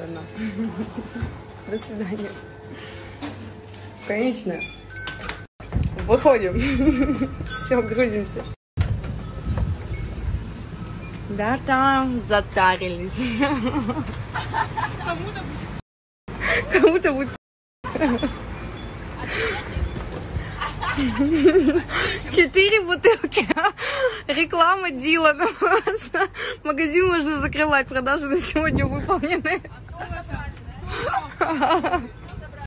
Одна. До свидания. Конечно. Выходим. Все, грузимся. Да, там затарились. Кому-то Кому-то будет Четыре бутылки. Реклама Дилана. Просто Магазин можно закрывать. Продажи на сегодня выполнены.